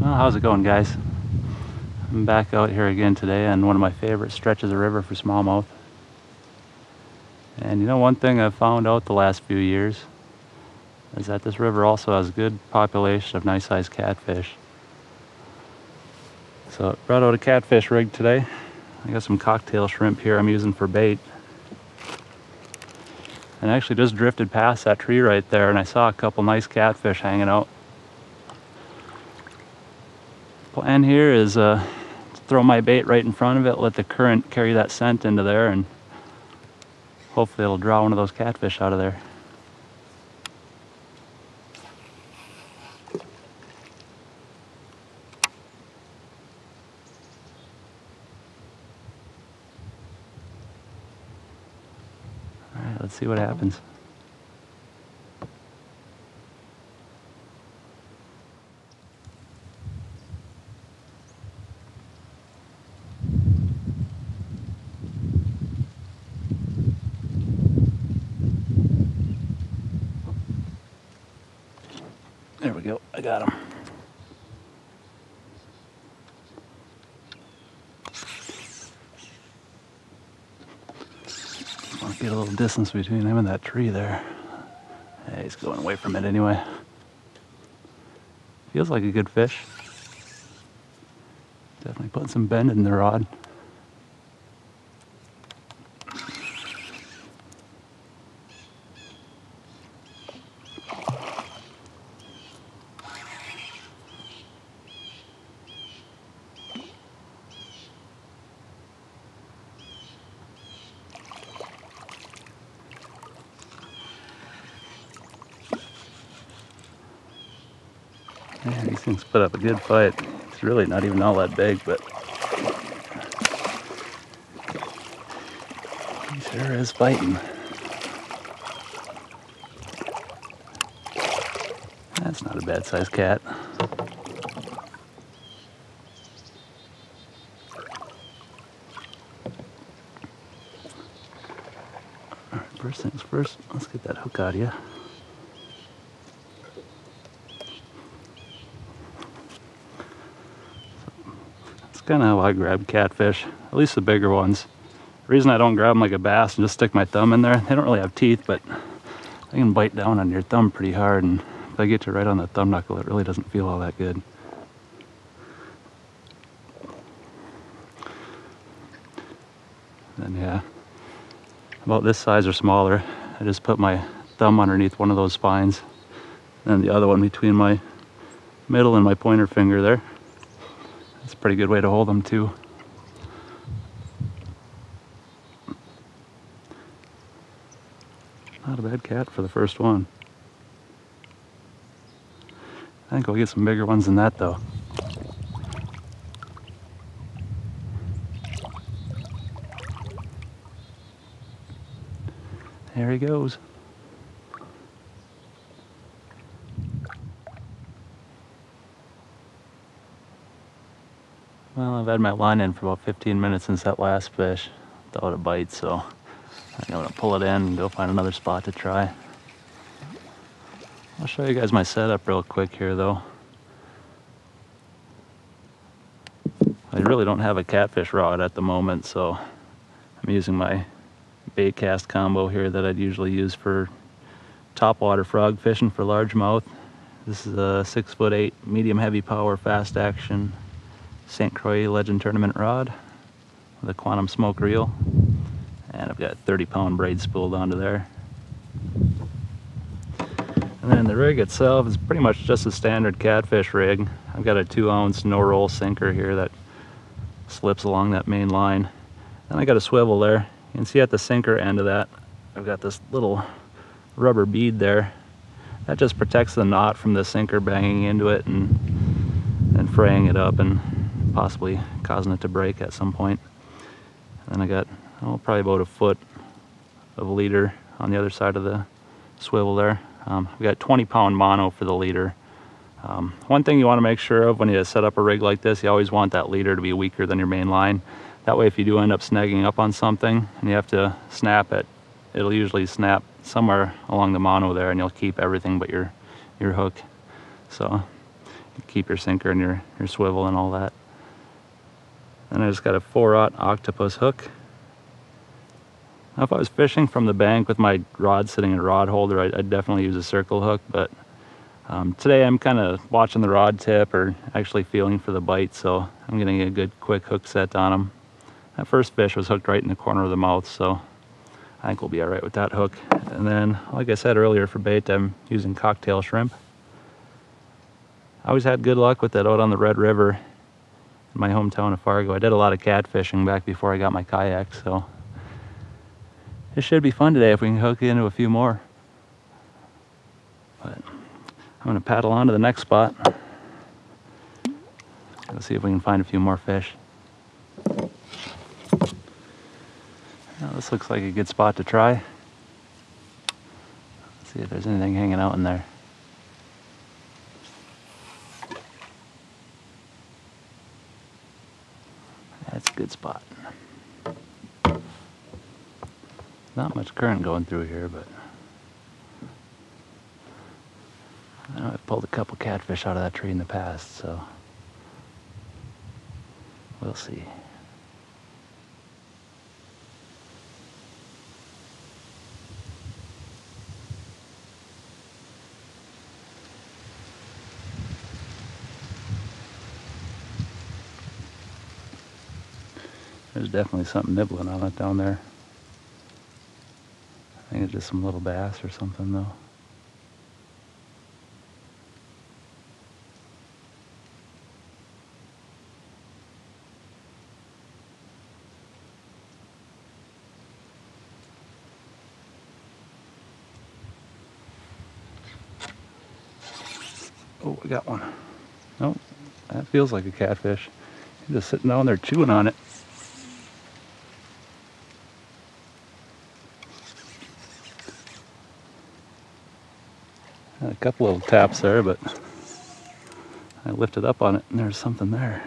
Well, how's it going guys? I'm back out here again today on one of my favorite stretches of river for smallmouth. And you know one thing I've found out the last few years is that this river also has a good population of nice sized catfish. So brought out a catfish rig today. I got some cocktail shrimp here I'm using for bait. And I actually just drifted past that tree right there and I saw a couple nice catfish hanging out. Plan here is uh, throw my bait right in front of it, let the current carry that scent into there and hopefully it'll draw one of those catfish out of there. All right, let's see what happens. There we go, I got him. Want to get a little distance between him and that tree there. Yeah, he's going away from it anyway. Feels like a good fish. Definitely putting some bend in the rod. These things put up a good fight. It's really not even all that big, but he sure is biting. That's not a bad sized cat. First things first, let's get that hook out of you. Kind of how I grab catfish, at least the bigger ones. The reason I don't grab them like a bass and just stick my thumb in there, they don't really have teeth, but they can bite down on your thumb pretty hard, and if I get you right on the thumb knuckle, it really doesn't feel all that good. And yeah, about this size or smaller, I just put my thumb underneath one of those spines, and the other one between my middle and my pointer finger there. Pretty good way to hold them too. Not a bad cat for the first one. I think I'll get some bigger ones than that though. There he goes. I've had my line in for about 15 minutes since that last fish without a bite, so I'm gonna pull it in and go find another spot to try. I'll show you guys my setup real quick here though. I really don't have a catfish rod at the moment, so I'm using my bait cast combo here that I'd usually use for topwater frog fishing for largemouth. This is a six foot eight medium heavy power fast action St. Croix Legend Tournament rod with a quantum smoke reel. And I've got 30 pound braid spooled onto there. And then the rig itself is pretty much just a standard catfish rig. I've got a two ounce no roll sinker here that slips along that main line. And I got a swivel there. You can see at the sinker end of that, I've got this little rubber bead there. That just protects the knot from the sinker banging into it and, and fraying it up and possibly causing it to break at some point. And then I got oh, probably about a foot of leader on the other side of the swivel there. Um, we got 20 pound mono for the leader. Um, one thing you want to make sure of when you set up a rig like this, you always want that leader to be weaker than your main line. That way if you do end up snagging up on something and you have to snap it, it'll usually snap somewhere along the mono there and you'll keep everything but your, your hook. So keep your sinker and your, your swivel and all that. And I just got a 4-aught octopus hook. Now if I was fishing from the bank with my rod sitting in a rod holder, I'd, I'd definitely use a circle hook, but um, today I'm kind of watching the rod tip or actually feeling for the bite, so I'm getting a good quick hook set on them. That first fish was hooked right in the corner of the mouth, so I think we'll be all right with that hook. And then, like I said earlier for bait, I'm using cocktail shrimp. I always had good luck with that out on the Red River my hometown of Fargo. I did a lot of catfishing back before I got my kayak, so it should be fun today if we can hook into a few more. But I'm gonna paddle on to the next spot. Let's see if we can find a few more fish. Now, this looks like a good spot to try. Let's see if there's anything hanging out in there. That's a good spot. Not much current going through here, but I know I've pulled a couple catfish out of that tree in the past, so we'll see. There's definitely something nibbling on it down there. I think it's just some little bass or something though. Oh, we got one. Oh, that feels like a catfish. He's just sitting down there chewing on it. A couple little taps there, but I lifted up on it and there's something there.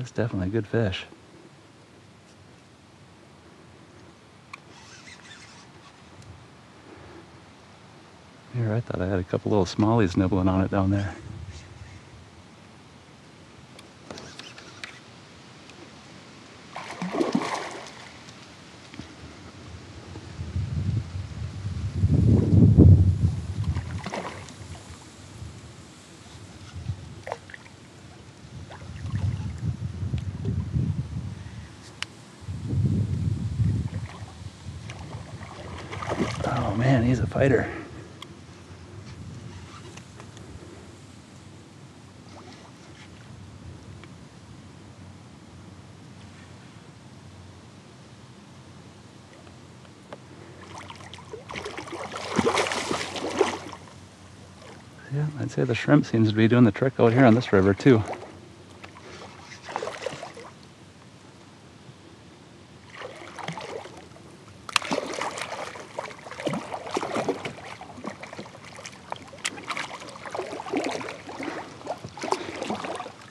It's definitely a good fish. Here, I thought I had a couple little smallies nibbling on it down there. Oh man, he's a fighter. Yeah, I'd say the shrimp seems to be doing the trick out here on this river too.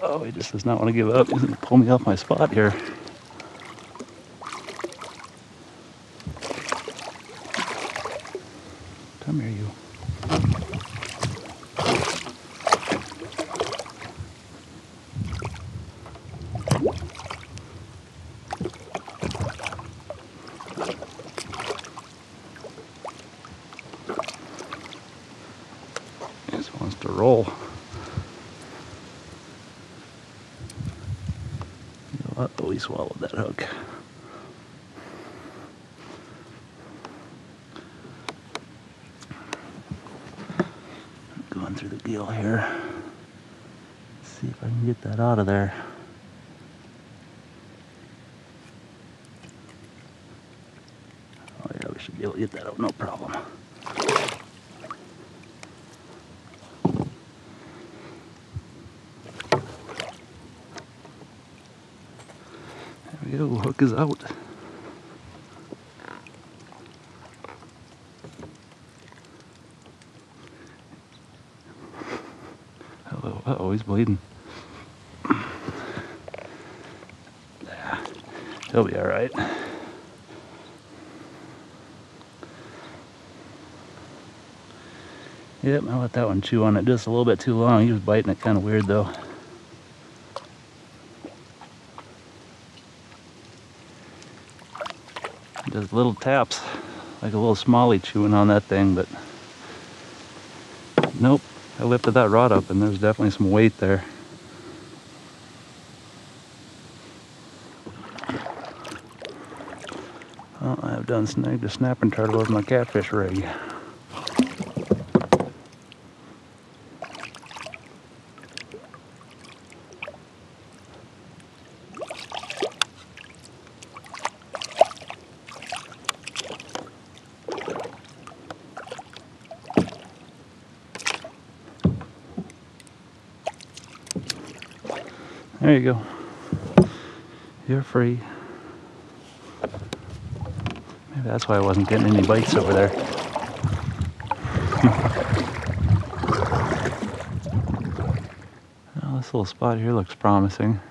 Oh, he just does not want to give up. He's going to pull me off my spot here. Come here, you. To roll. Oh, he swallowed that hook. Going through the gill here. See if I can get that out of there. Oh yeah, we should be able to get that out, no problem. Ew, hook is out. Hello, uh oh, he's bleeding. Yeah, he'll be alright. Yep, I let that one chew on it just a little bit too long. He was biting it kind of weird though. Just little taps, like a little smallie chewing on that thing, but nope. I lifted that rod up and there's definitely some weight there. Well, I've done snagged a snapping turtle with my catfish rig. There you go. You're free. Maybe that's why I wasn't getting any bites over there. well, this little spot here looks promising.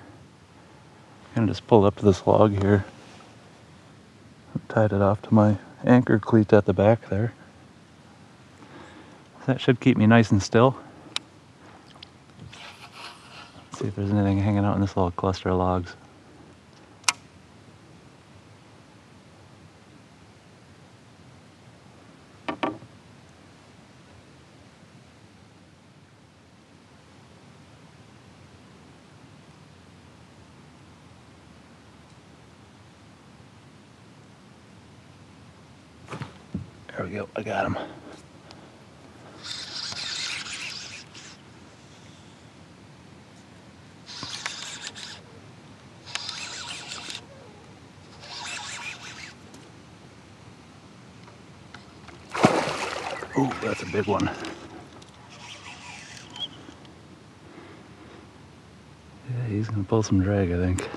Gonna just pull up to this log here. Tied it off to my anchor cleat at the back there. That should keep me nice and still. See if there's anything hanging out in this little cluster of logs. There we go, I got him. Ooh, that's a big one. Yeah, he's gonna pull some drag, I think.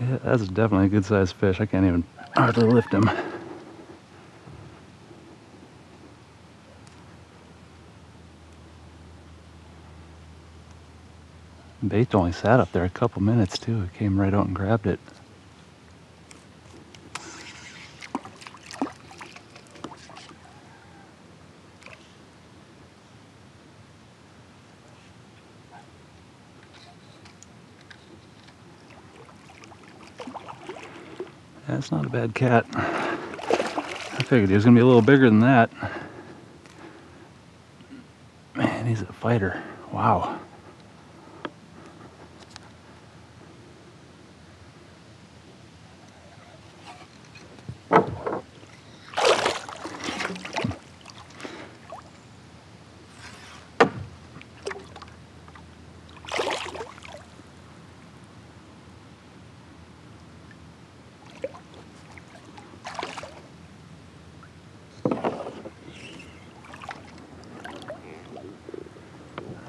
Yeah, that's definitely a good sized fish. I can't even hardly lift him. Bait only sat up there a couple minutes too. It came right out and grabbed it. That's not a bad cat. I figured he was gonna be a little bigger than that. Man, he's a fighter. Wow.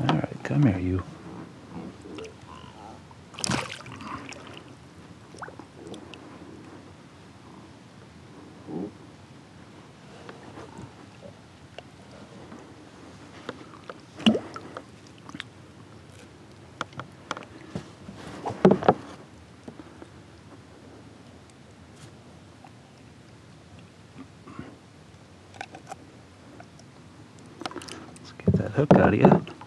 All right, come here, you. Let's get that hook out of you.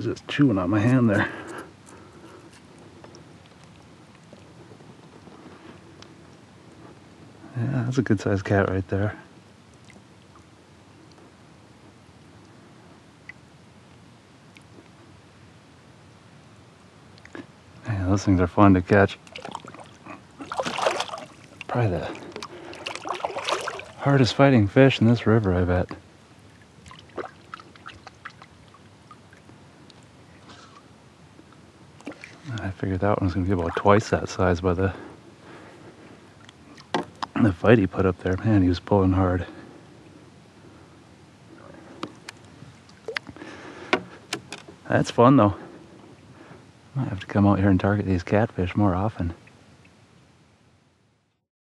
He's just chewing on my hand there. Yeah, that's a good sized cat right there. Man, those things are fun to catch. Probably the hardest fighting fish in this river, I bet. I figured that one was gonna be about twice that size by the the fight he put up there. Man, he was pulling hard. That's fun though. Might have to come out here and target these catfish more often.